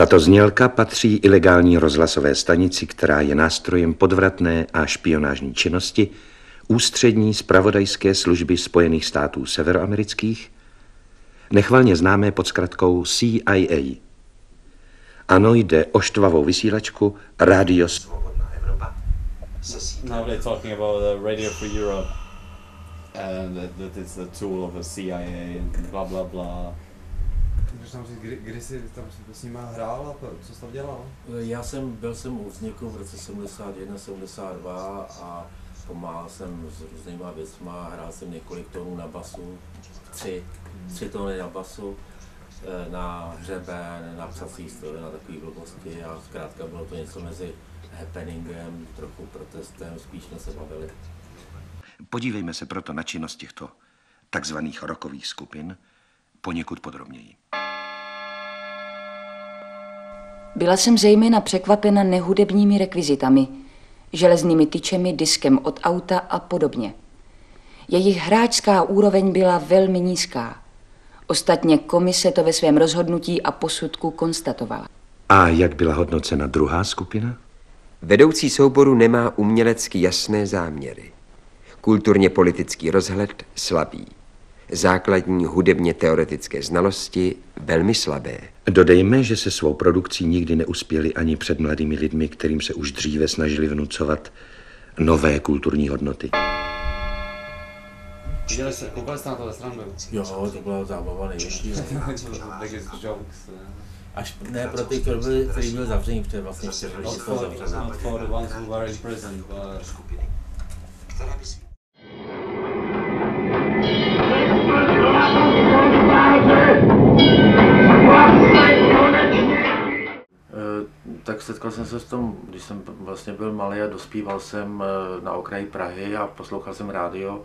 Tato znělka patří ilegální rozhlasové stanici, která je nástrojem podvratné a špionážní činnosti ústřední spravodajské služby Spojených států severoamerických, nechvalně známé pod zkratkou CIA. Ano, jde o štvavou vysílačku Radio Svobodná Evropa. Now talking about uh, Radio Free Europe and that, it's a tool of the CIA and bla bla bla. Můžeš nám říct, kdy, kdy jsi tam s nima hrál a co jsi tam dělal? Já jsem, byl jsem u vzniku v roce 71, 72 a pomáhal jsem s různýma věcma, hrál jsem několik tónů na basu, tři, tři tóny na basu, eh, na hřeben, na psací stroj, na takové blbosti a zkrátka bylo to něco mezi happeningem, trochu protestem, spíš jsme se bavili. Podívejme se proto na činnost těchto takzvaných rokových skupin poněkud podrobněji. Byla jsem zejména překvapena nehudebními rekvizitami, železnými tyčemi, diskem od auta a podobně. Jejich hráčská úroveň byla velmi nízká. Ostatně komise to ve svém rozhodnutí a posudku konstatovala. A jak byla hodnocena druhá skupina? Vedoucí souboru nemá umělecky jasné záměry. Kulturně politický rozhled slabý základní hudebně teoretické znalosti velmi slabé. Dodejme, že se svou produkcí nikdy neuspěli ani před mladými lidmi, kterým se už dříve snažili vnucovat nové kulturní hodnoty. Viděli jste, koukali jste na to ve srandu? Jo, to byla zábava největší. Takže jokes. Až ne pro ty, kteří byli, kteří byli zavření, protože vlastně Not for, not for the ones who were in prison, but... Eh, Tak setkal jsem se v tom, když jsem vlastně byl malý a dospíval jsem eh, na okraji Prahy a poslouchal jsem rádio.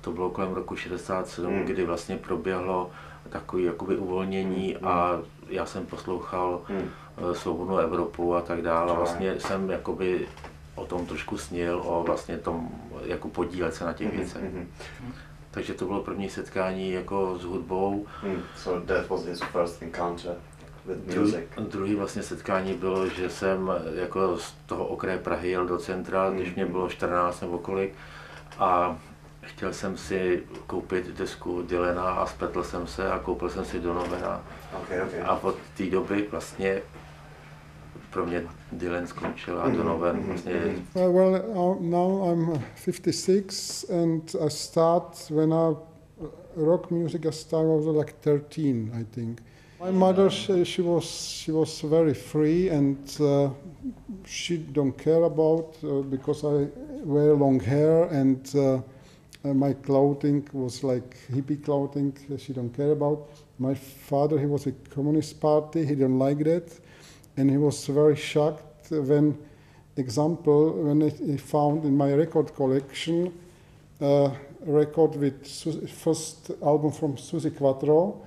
To bylo kolem roku 67, Hmm. kdy vlastně proběhlo takové jakoby uvolnění a já jsem poslouchal Hmm. eh, Svobodnou Evropu a tak dále. A vlastně jsem jakoby o tom trošku snil, o vlastně tom, jako podílet se na těch Hmm. věcech. Takže to bylo první setkání jako s hudbou. Mm. So that was his first encounter Druhý, music. druhý vlastně setkání bylo, že jsem jako z toho okraje Prahy jel do centra, když mě bylo 14 nebo kolik a chtěl jsem si koupit desku Dylena a spletl jsem se a koupil jsem si Donovena Okay, okay. a od té doby vlastně pro mě Dylan skončil a Donovan vlastně Uh, well, uh, now I'm 56, and I start when I rock music. I start when I was like 13, I think. My mother, she, she was she was very free, and uh, she don't care about uh, because I wear long hair and. Uh, uh, my clothing was like hippie clothing. She don't care about. My father, he was a communist party. He didn't like that, and he was very shocked when example when he- found in my record collection uh, a record with first album from Susie Quattro,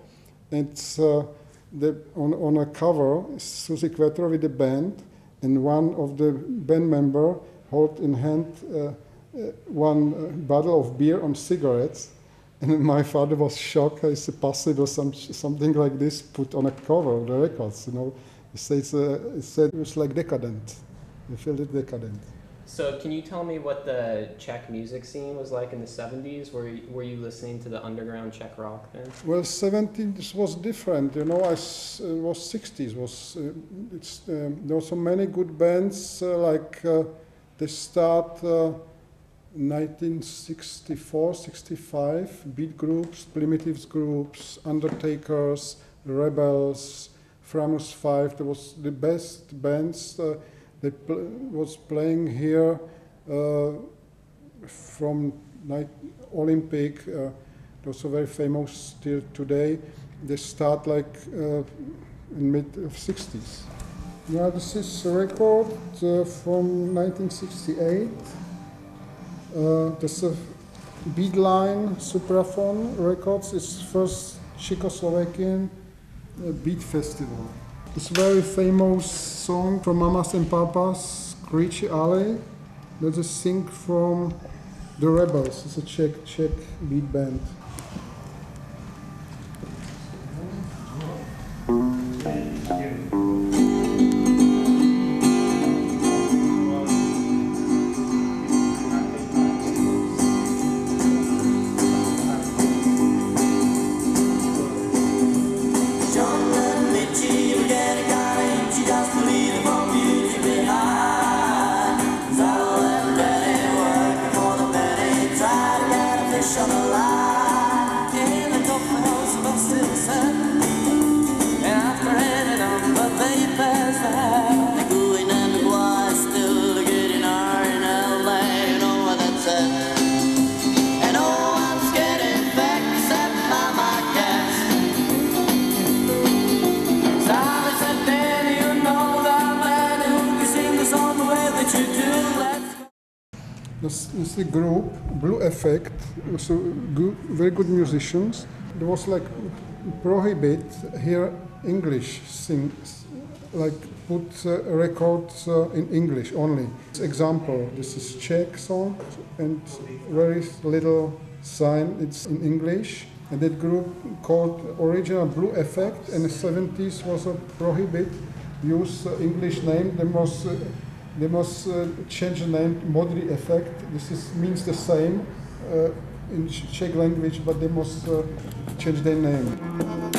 and uh, the, on, on a cover Susie Susi Quattro with the band, and one of the band member hold in hand uh, uh, one uh, bottle of beer on cigarettes. And my father was shocked. Is it possible some, something like this put on a cover of the records? You know, he says uh, he said it was like decadent. He felt it decadent. So, can you tell me what the Czech music scene was like in the 70s? Were you, were you listening to the underground Czech rock then? Well, 70s was different. You know, I s- uh, was 60s. Was uh, it's um, there were so many good bands uh, like uh, they start. Uh, 1964, 65, beat groups, primitives groups, Undertakers, Rebels, Framus Five. There was the best bands. They pl- was playing here uh, from Olympic. Uh, also very famous still today. They start like uh, in mid of 60s. Yeah, this is a record uh, from 1968. Uh, this is Beatline Supraphon Records. It's first Czechoslovakian beat festival. It's very famous song from Mamas and Papas, Screechy Alley. That is a sing from the Rebels. It's a Czech Czech beat band. fish on the line. This is the group Blue Effect, so good, very good musicians. There was like prohibit here English things, like put uh, records uh, in English only. Example, this is Czech song and very little sign, it's in English. And that group called Original Blue Effect in the 70s was a prohibit use uh, English name. They must, uh, they must uh, change the name Modrý Effect. This is, means the same uh, in Czech language, but they must uh, change their name.